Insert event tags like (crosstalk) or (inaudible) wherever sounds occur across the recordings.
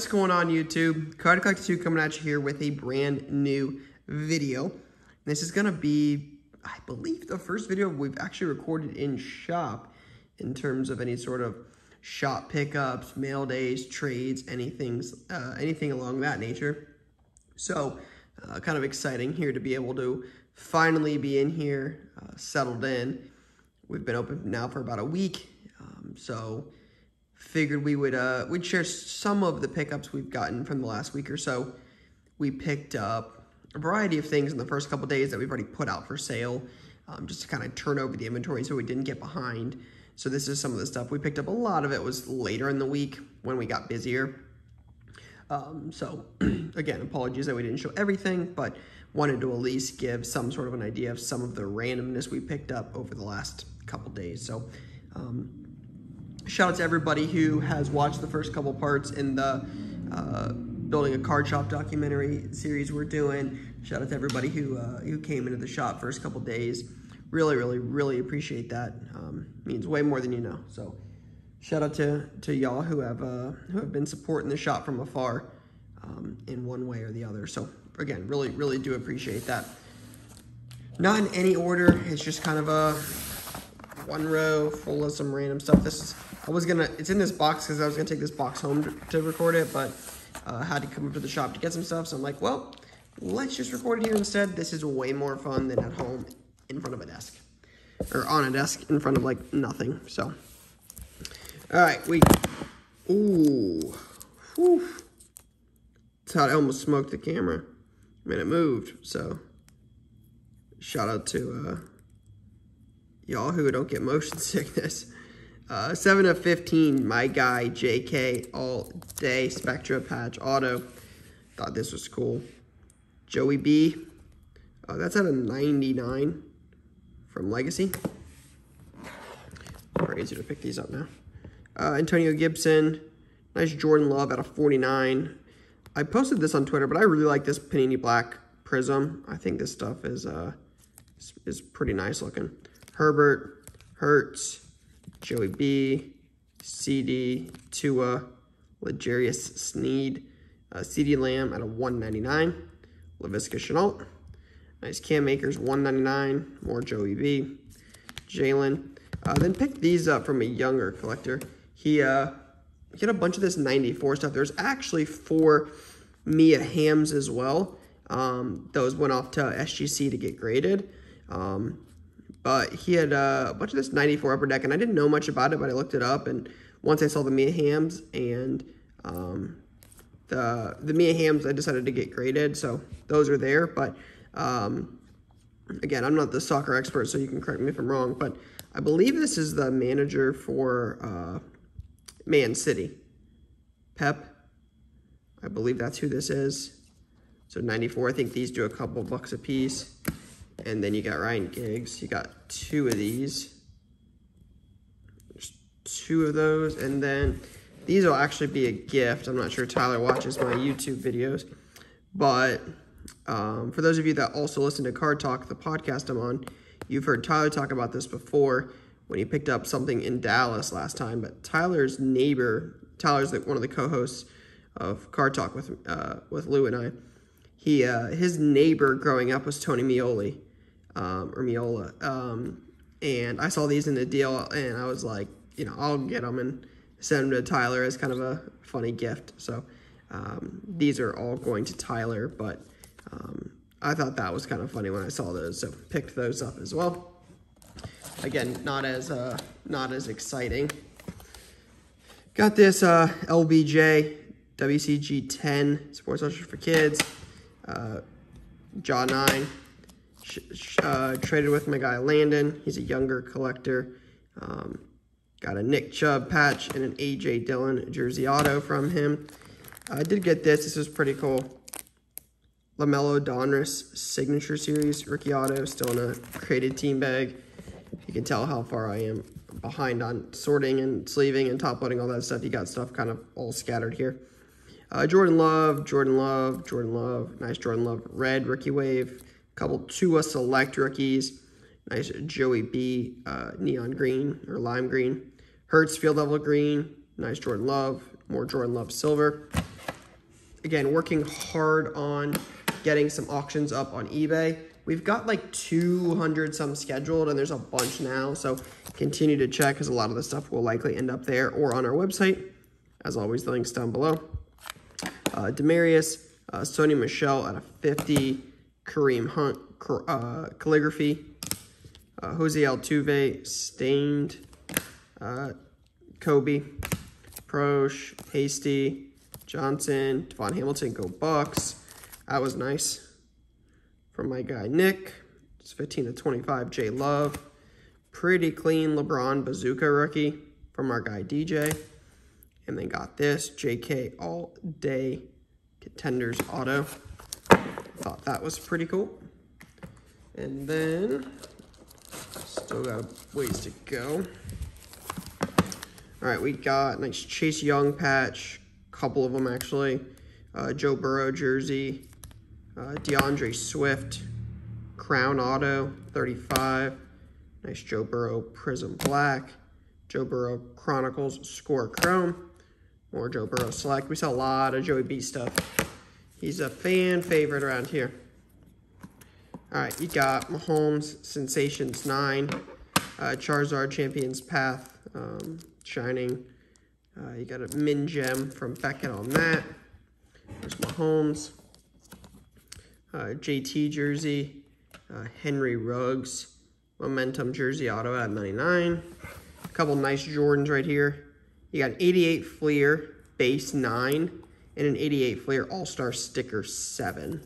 What's going on YouTube? Card Collector 2 coming at you here with a brand new video. This is gonna be, I believe, the first video we've actually recorded in shop in terms of any sort of shop pickups, mail days, trades, anything, uh, anything along that nature. So, uh, kind of exciting here to be able to finally be in here, uh, settled in. We've been open now for about a week, um, so figured we would uh, we'd share some of the pickups we've gotten from the last week or so. We picked up a variety of things in the first couple days that we've already put out for sale, um, just to kind of turn over the inventory so we didn't get behind. So this is some of the stuff we picked up. A lot of it was later in the week when we got busier. Um, so (clears throat) again, apologies that we didn't show everything, but wanted to at least give some sort of an idea of some of the randomness we picked up over the last couple days. So um, shout out to everybody who has watched the first couple parts in the uh, building a card shop documentary series we're doing. Shout out to everybody who uh, who came into the shop first couple days. Really, really, really appreciate that. Um, means way more than you know. So shout out to to y'all who have uh, who have been supporting the shop from afar um, in one way or the other. So again, really, really do appreciate that. Not in any order. It's just kind of a one row full of some random stuff. This is I was gonna, it's in this box because I was gonna take this box home to, to record it, but uh, had to come to the shop to get some stuff. So I'm like, well, let's just record it here instead. This is way more fun than at home in front of a desk or on a desk in front of like nothing. So, all right, we, ooh, whew. I almost smoked the camera. I mean, it moved. So, shout out to uh, y'all who don't get motion (laughs) sickness. Uh, 7 of 15, my guy, JK, all day, Spectra patch auto. Thought this was cool. Joey B, uh, that's at a 99 from Legacy. Crazy to pick these up now. Uh, Antonio Gibson, nice Jordan Love at a 49. I posted this on Twitter, but I really like this Panini Black Prizm. I think this stuff is, uh, is, is pretty nice looking. Herbert, Hurts, Joey B, CD, Tua, L'Jarius Sneed, uh, CeeDee Lamb at a 199, Laviska Shenault. nice Cam Akers 199, more Joey B, Jalen. Uh, then picked these up from a younger collector. He uh, he had a bunch of this 94 stuff. There's actually four Mia Hamms as well. Um, those went off to SGC to get graded. Um, but he had uh, a bunch of this 94 upper deck, and I didn't know much about it, but I looked it up, and once I saw the Mia Hamms and um, the the Mia Hamms, I decided to get graded, so those are there. But um, again, I'm not the soccer expert, so you can correct me if I'm wrong, but I believe this is the manager for uh, Man City, Pep. I believe that's who this is. So 94, I think these do a couple bucks a piece. And then you got Ryan Giggs. You got two of these. There's two of those. And then these will actually be a gift. I'm not sure Tyler watches my YouTube videos. But um, for those of you that also listen to Card Talk, the podcast I'm on, you've heard Tyler talk about this before when he picked up something in Dallas last time. But Tyler's neighbor, Tyler's like one of the co-hosts of Card Talk with uh, with Lou and I. He uh, his neighbor growing up was Tony Meoli um, or Meola. Um, and I saw these in the deal, and I was like, you know, I'll get them and send them to Tyler as kind of a funny gift. So um, these are all going to Tyler, but um, I thought that was kind of funny when I saw those, so picked those up as well. Again, not as uh, not as exciting. Got this uh, LBJ WCG 10 Sports Illustrated for Kids, uh, Jaw 9 uh, traded with my guy Landon. He's a younger collector. Um, got a Nick Chubb patch and an A.J. Dillon jersey auto from him. I did get this. This is pretty cool. LaMelo Donruss Signature Series rookie auto. Still in a created team bag. You can tell how far I am behind on sorting and sleeving and top loading, all that stuff. You got stuff kind of all scattered here. Uh, Jordan Love, Jordan Love, Jordan Love. Nice Jordan Love red rookie wave couple Tua Select rookies. Nice Joey B, uh, neon green or lime green. Hurts field level green. Nice Jordan Love. more Jordan Love silver. Again, working hard on getting some auctions up on eBay. We've got like 200 some scheduled and there's a bunch now. So continue to check because a lot of the stuff will likely end up there or on our website. As always, the link's down below. Uh, Demarius, uh, Sony Michel at a 50, Kareem Hunt uh, calligraphy, uh, Jose Altuve stained, uh, Kobe, Prosh, Hasty, Johnson, Devon Hamilton, go Bucks. That was nice. From my guy Nick, it's 15 to 25, J Love. Pretty clean LeBron Bazooka rookie from our guy DJ. And then got this, JK All Day Contenders Auto. Thought that was pretty cool. And then, still got ways to go. All right, we got nice Chase Young patch, couple of them actually. Uh, Joe Burrow jersey, uh, DeAndre Swift, Crown Auto, 35. Nice Joe Burrow Prizm Black. Joe Burrow Chronicles Score Chrome. More Joe Burrow Select. We saw a lot of Joey B stuff. He's a fan favorite around here. All right, you got Mahomes Sensations 9. Uh, Charizard Champions Path um, Shining. Uh, you got a Min Gem from Beckett on that. There's Mahomes. Uh, JT jersey, uh, Henry Ruggs, Momentum jersey auto at 99. A couple nice Jordans right here. You got an 88 Fleer base 9 and an 88 Fleer All-Star sticker 7.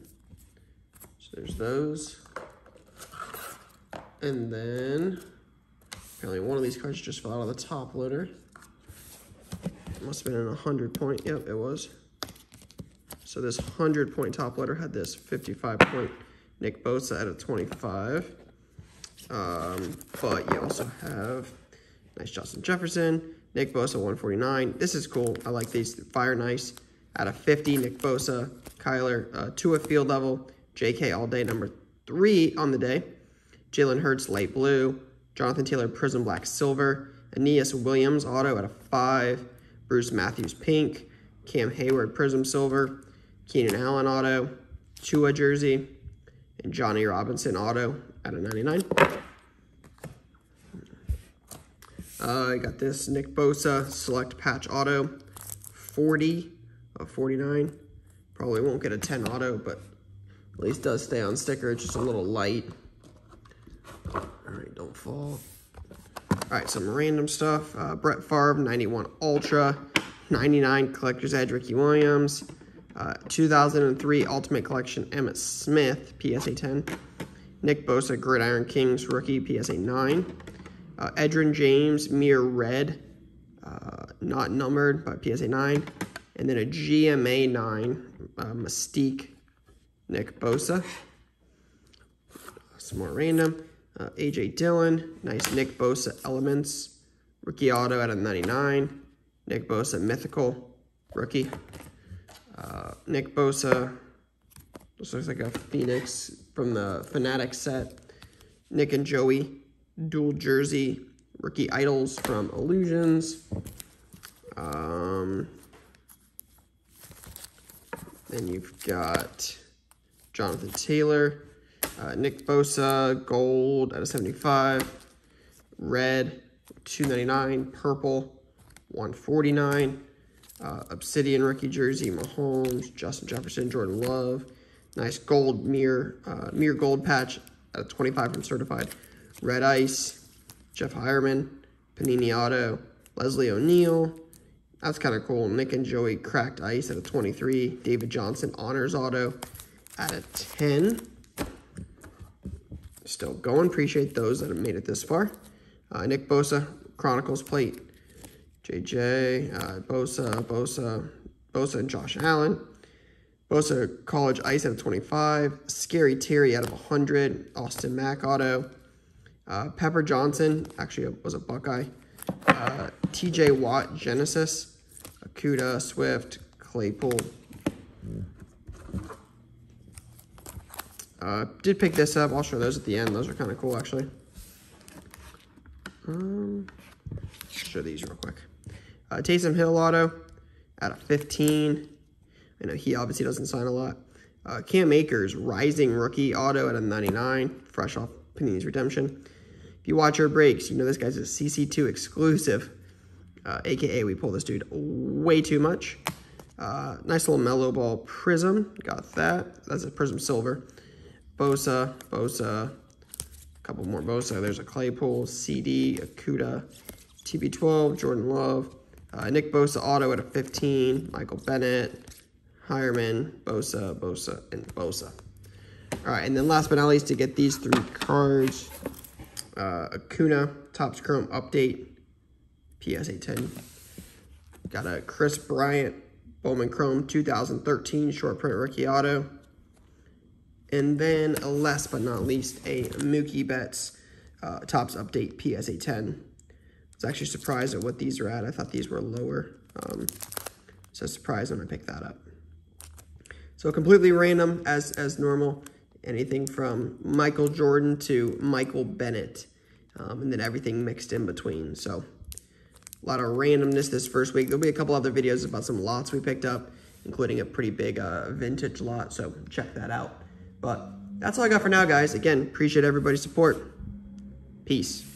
So there's those. And then, apparently one of these cards just fell out of the top loader. Must have been in a 100 point. Yep, it was. So this 100 point top loader had this 55 point Nick Bosa at a 25. Um, but you also have nice Justin Jefferson, Nick Bosa 149. This is cool. I like these. Fire nice. At a 50, Nick Bosa, Kyler, uh, to a field level, JK all day, number three on the day. Jalen Hurts, light blue. Jonathan Taylor, prizm black silver. Aeneas Williams, auto at a five. Bruce Matthews, pink. Cam Hayward prizm silver. Keenan Allen auto, Tua jersey, and Johnny Robinson auto at a 99. Uh, I got this Nick Bosa select patch auto, 40 of 49. Probably won't get a 10 auto, but at least does stay on sticker. It's just a little light. All right, don't fall. All right, some random stuff. Uh, Brett Favre, 91 Ultra, 99 Collector's Edge, Ricky Williams, uh, 2003 Ultimate Collection, Emmitt Smith, PSA 10. Nick Bosa, Gridiron Kings, rookie, PSA 9. Uh, Edgerrin James, Mere Red, uh, not numbered, but PSA 9. And then a GMA 9, uh, Mystique, Nick Bosa. Some more random. Uh, AJ Dillon, nice Nick Bosa Elements, rookie auto at a 99. Nick Bosa Mythical, rookie. Uh, Nick Bosa, this looks like a Phoenix from the Fanatic set. Nick and Joey, dual jersey, rookie idols from Illusions. Um, then you've got Jonathan Taylor, uh, Nick Bosa, gold at a 75, red, 299, purple, 149. Uh, Obsidian rookie jersey, Mahomes, Justin Jefferson, Jordan Love. Nice gold mirror, uh, mirror gold patch at a 25 from certified. Red Ice, Jeff Heuerman, Panini Auto, Leslie O'Neal. That's kind of cool. Nick and Joey cracked ice at a 23. David Johnson honors auto at a 10. Still going. Appreciate those that have made it this far. Uh, Nick Bosa, Chronicles plate. JJ, uh, Bosa, Bosa, Bosa, and Josh Allen. Bosa College Ice out of 25. Scary Terry out of 100. Austin Mack auto. Uh, Pepper Johnson, actually was a Buckeye. Uh, TJ Watt Genesis. Okudah, Swift, Claypool. Uh, did pick this up. I'll show those at the end. Those are kind of cool, actually. Um, show these real quick. Uh, Taysom Hill auto out of 15. I know he obviously doesn't sign a lot. Uh, Cam Akers, rising rookie auto at a 99, fresh off Panini's redemption. If you watch our breaks, you know this guy's a CC2 exclusive, uh, aka we pull this dude way too much. Uh, nice little Melo Ball prizm, got that. That's a prizm silver. Bosa, Bosa, a couple more Bosa. There's a Claypool, CD, Okudah, TB12, Jordan Love, uh, Nick Bosa auto at a 15, Michael Bennett, Heuerman, Bosa, Bosa, and Bosa. All right, and then last but not least, to get these three cards, uh, Acuna, Topps Chrome Update, PSA 10. Got a Kris Bryant, Bowman Chrome 2013 short print rookie auto. And then last but not least, a Mookie Betts uh, Topps Update PSA 10. I was actually surprised at what these are at. I thought these were lower. Um, so surprised when I picked that up. So completely random as, as normal. Anything from Michael Jordan to Michael Bennett. Um, and then everything mixed in between. So a lot of randomness this first week. There'll be a couple other videos about some lots we picked up, including a pretty big uh, vintage lot. So check that out. But that's all I got for now, guys. Again, appreciate everybody's support. Peace.